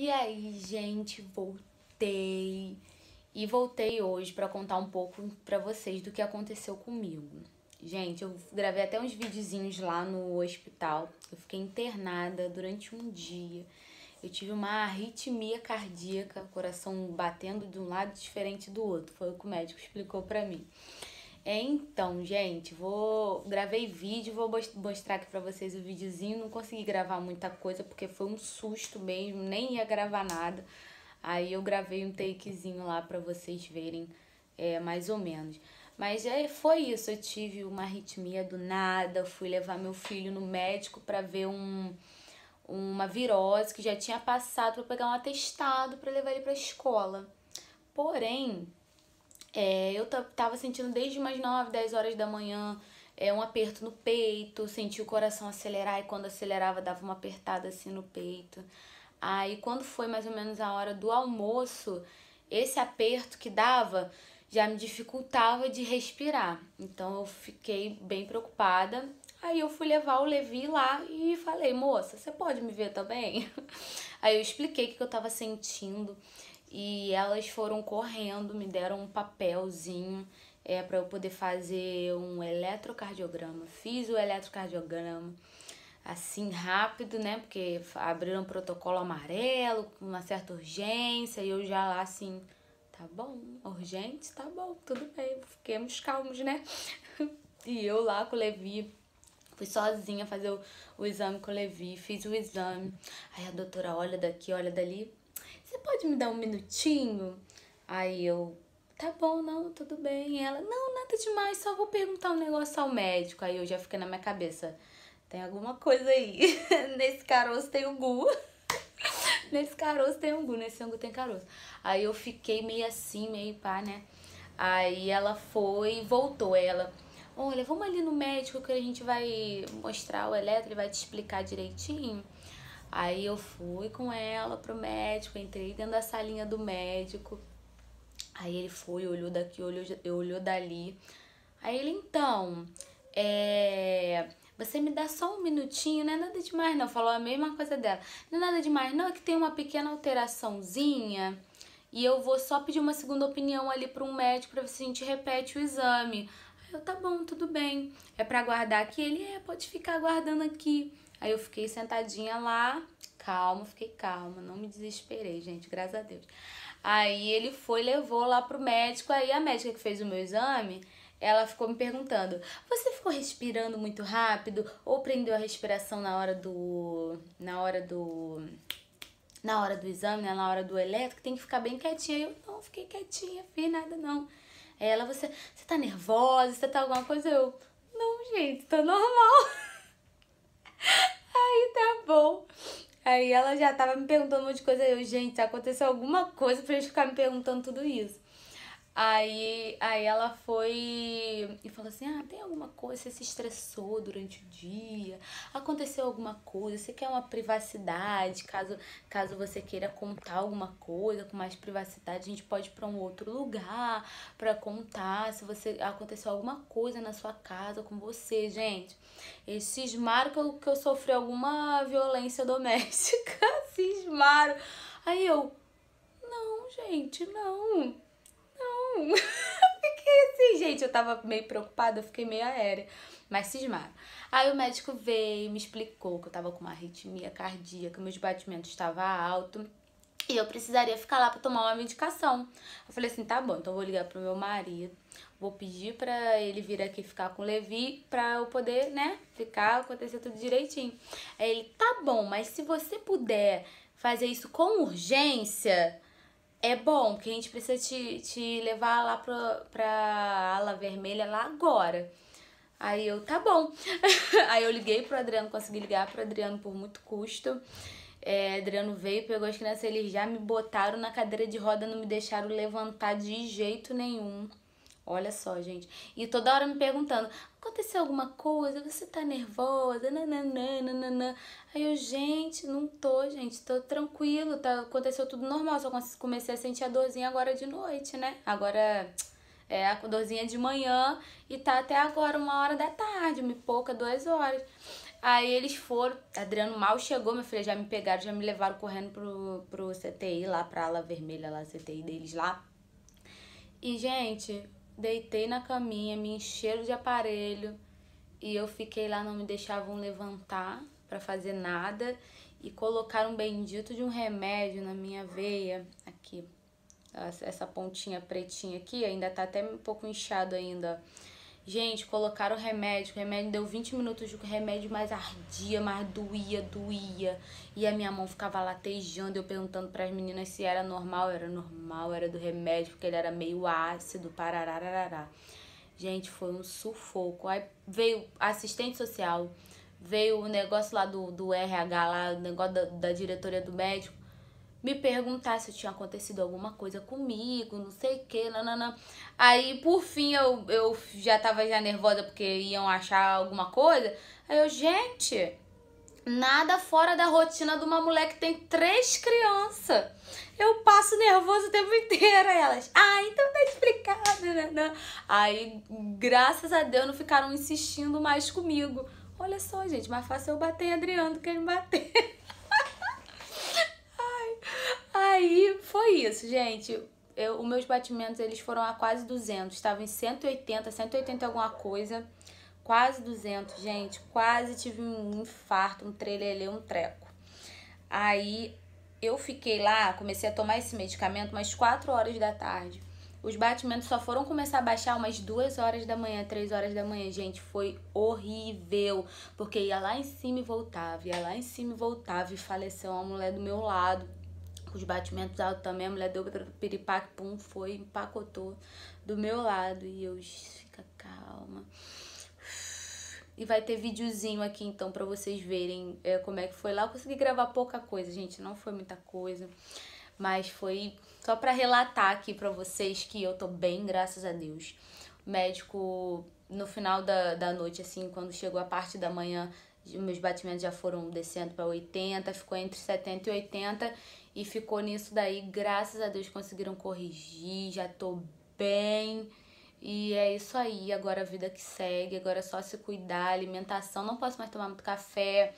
E aí, gente, voltei. E voltei hoje para contar um pouco para vocês do que aconteceu comigo. Gente, eu gravei até uns videozinhos lá no hospital. Eu fiquei internada durante um dia. Eu tive uma arritmia cardíaca, coração batendo de um lado diferente do outro. Foi o que o médico explicou para mim. É, então, gente, vou gravei vídeo, vou mostrar aqui pra vocês o videozinho. Não consegui gravar muita coisa porque foi um susto mesmo, nem ia gravar nada. Aí eu gravei um takezinho lá pra vocês verem é, mais ou menos. Mas é, foi isso, eu tive uma arritmia do nada, fui levar meu filho no médico para ver um, uma virose que já tinha passado para pegar um atestado para levar ele para escola. Porém, é, eu tava sentindo desde umas 9, 10 horas da manhã é, um aperto no peito, senti o coração acelerar e quando acelerava dava uma apertada assim no peito. Aí quando foi mais ou menos a hora do almoço, esse aperto que dava já me dificultava de respirar. Então eu fiquei bem preocupada. Aí eu fui levar o Levi lá e falei, moça, você pode me ver também? Aí eu expliquei o que eu tava sentindo. E elas foram correndo, me deram um papelzinho é, para eu poder fazer um eletrocardiograma. Fiz o eletrocardiograma assim rápido, né? Porque abriram um protocolo amarelo com uma certa urgência e eu já lá assim, tá bom, urgente, tá bom, tudo bem, fiquemos calmos, né? e eu lá com o Levi Fui sozinha fazer o, o exame com o Levi, fiz o exame. Aí a doutora olha daqui, olha dali você pode me dar um minutinho? Aí eu, tá bom, não, tudo bem. E ela, não, nada demais, só vou perguntar um negócio ao médico. Aí eu já fiquei na minha cabeça, tem alguma coisa aí. Nesse caroço tem um gu. Nesse caroço tem um gu, nesse angu tem caroço. Aí eu fiquei meio assim, meio pá, né? Aí ela foi e voltou. Ela, olha, vamos ali no médico que a gente vai mostrar o eletro, ele vai te explicar direitinho. Aí eu fui com ela pro médico, entrei dentro da salinha do médico. Aí ele foi, olhou daqui, olhou, olhou dali. Aí ele, então, é, você me dá só um minutinho, não é nada demais não. Falou a mesma coisa dela. Não é nada demais não, é que tem uma pequena alteraçãozinha. E eu vou só pedir uma segunda opinião ali para um médico para ver se a gente repete o exame. Aí eu, tá bom, tudo bem. É para aguardar aqui? Ele, é, pode ficar aguardando aqui. Aí eu fiquei sentadinha lá, calma, fiquei calma, não me desesperei, gente, graças a Deus. Aí ele foi, levou lá pro médico, aí a médica que fez o meu exame, ela ficou me perguntando: "Você ficou respirando muito rápido ou prendeu a respiração na hora do na hora do na hora do exame, né, na hora do elétrico, tem que ficar bem quietinha". Eu não, fiquei quietinha, fiz nada não. Ela, você, você tá nervosa, você tá alguma coisa? Eu, não, gente, tá normal. Tá bom. Aí ela já tava me perguntando um monte de coisa. Eu, gente, aconteceu alguma coisa pra eles ficar me perguntando tudo isso. Aí, aí ela foi e falou assim: Ah, tem alguma coisa? Você se estressou durante o dia? Aconteceu alguma coisa? Você quer uma privacidade? Caso, caso você queira contar alguma coisa com mais privacidade, a gente pode ir para um outro lugar para contar se você aconteceu alguma coisa na sua casa com você, gente. Eles cismaram que eu sofri alguma violência doméstica. cismaram. Aí eu, não, gente, não não. fiquei assim, gente, eu tava meio preocupada, eu fiquei meio aérea. Mas cismaram. Aí o médico veio, me explicou que eu tava com uma arritmia cardíaca, meus batimentos estavam alto e eu precisaria ficar lá para tomar uma medicação. Eu falei assim, tá bom, então eu vou ligar pro meu marido, vou pedir para ele vir aqui ficar com o Levi para eu poder, né, ficar, acontecer tudo direitinho. Aí ele, tá bom, mas se você puder fazer isso com urgência, é bom, que a gente precisa te, te levar lá pra, pra ala vermelha lá agora. Aí eu, tá bom. Aí eu liguei pro Adriano, consegui ligar pro Adriano por muito custo. É, Adriano veio, pegou as crianças, eles já me botaram na cadeira de roda, não me deixaram levantar de jeito nenhum. Olha só, gente. E toda hora me perguntando: aconteceu alguma coisa? Você tá nervosa? Nananana. Aí eu, gente, não tô, gente, tô tranquilo, tá, aconteceu tudo normal. Só comecei a sentir a dorzinha agora de noite, né? Agora é a dorzinha de manhã e tá até agora, uma hora da tarde, me pouca, duas horas. Aí eles foram, Adriano mal chegou, minha filha, já me pegaram, já me levaram correndo pro, pro CTI lá, pra ala vermelha lá, CTI deles lá. E, gente, deitei na caminha, me encheram de aparelho e eu fiquei lá, não me deixavam levantar para fazer nada e colocaram um bendito de um remédio na minha veia, aqui, essa pontinha pretinha aqui, ainda tá até um pouco inchado ainda, Gente, colocaram o remédio, o remédio deu 20 minutos de remédio, mais ardia, mais doía, doía. E a minha mão ficava latejando, eu perguntando para as meninas se era normal, era normal, era do remédio, porque ele era meio ácido, parararará. Gente, foi um sufoco. Aí veio assistente social, veio o negócio lá do, do RH, lá, o negócio da, da diretoria do médico me perguntar se tinha acontecido alguma coisa comigo, não sei o que, nanana. Aí, por fim, eu, eu já tava já nervosa porque iam achar alguma coisa. Aí eu, gente, nada fora da rotina de uma mulher que tem três crianças. Eu passo nervoso o tempo inteiro. Elas, ah, então tá explicado, né? Aí, graças a Deus, não ficaram insistindo mais comigo. Olha só, gente, mais fácil eu bater em Adriano do que ele bater. Aí foi isso, gente. Eu, os meus batimentos eles foram a quase 200, estavam em 180, 180 alguma coisa, quase 200, gente. Quase tive um infarto, um trelelê, um treco. Aí eu fiquei lá, comecei a tomar esse medicamento umas 4 horas da tarde. Os batimentos só foram começar a baixar umas 2 horas da manhã, 3 horas da manhã. Gente, foi horrível. Porque ia lá em cima e voltava, ia lá em cima e voltava. E faleceu uma mulher do meu lado os batimentos altos também, a mulher deu piripaque, pum, foi, empacotou do meu lado. E eu, fica calma. E vai ter videozinho aqui então para vocês verem é, como é que foi lá. Eu consegui gravar pouca coisa, gente, não foi muita coisa. Mas foi só para relatar aqui para vocês que eu tô bem, graças a Deus. O médico, no final da, da noite, assim, quando chegou a parte da manhã, meus batimentos já foram descendo para 80, ficou entre 70 e 80 e ficou nisso daí. Graças a Deus conseguiram corrigir, já tô bem. E é isso aí, agora a vida que segue, agora é só se cuidar, alimentação, não posso mais tomar muito café.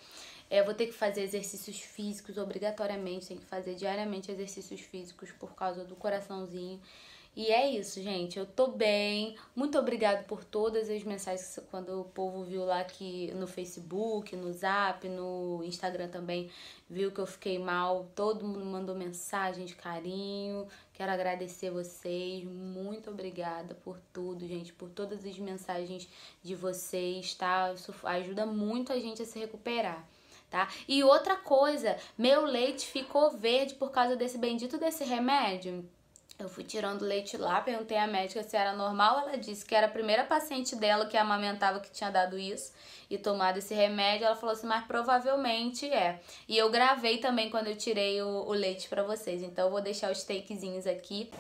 É, vou ter que fazer exercícios físicos obrigatoriamente, tem que fazer diariamente exercícios físicos por causa do coraçãozinho. E é isso, gente. Eu tô bem. Muito obrigada por todas as mensagens quando o povo viu lá que no Facebook, no Zap, no Instagram também, viu que eu fiquei mal. Todo mundo mandou mensagem de carinho. Quero agradecer vocês. Muito obrigada por tudo, gente, por todas as mensagens de vocês, tá? Isso ajuda muito a gente a se recuperar. Tá? E outra coisa, meu leite ficou verde por causa desse bendito desse remédio. Eu fui tirando leite lá, perguntei à médica se era normal. Ela disse que era a primeira paciente dela que amamentava que tinha dado isso e tomado esse remédio. Ela falou assim, mas provavelmente é. E eu gravei também quando eu tirei o, o leite para vocês. Então eu vou deixar os takezinhos aqui.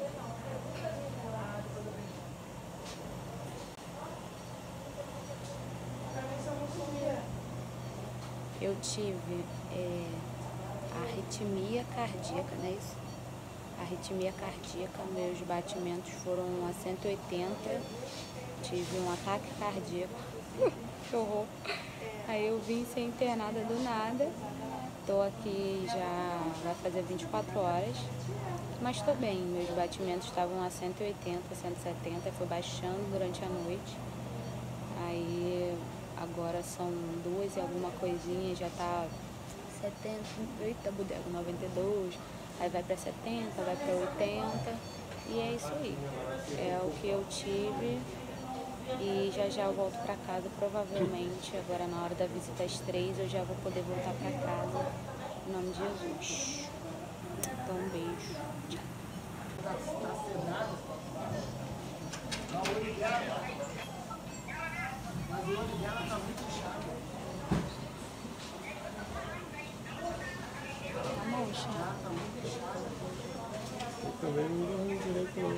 Eu tive é, arritmia cardíaca, não é isso? Arritmia cardíaca, meus batimentos foram a 180, tive um ataque cardíaco, que horror. Aí eu vim ser internada do nada, tô aqui já vai fazer 24 horas, mas tô bem, meus batimentos estavam a 180, 170, foi baixando durante a noite. Aí agora são duas e alguma coisinha, já tá 70, eita, bodega 92 aí vai para 70, vai para 80 e é isso aí. É o que eu tive e já já eu volto para casa, provavelmente agora na hora da visita às três eu já vou poder voltar para casa. Em nome de Jesus. Então um beijo. Tchau. Inchado. também não dormi direito não.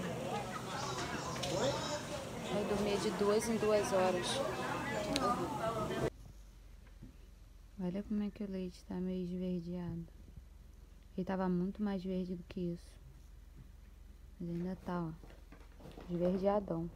Eu dormia de duas em duas horas. Olha como é que o leite tá meio esverdeado. Ele tava muito mais verde do que isso. Mas ainda tá, ó. Esverdeadão.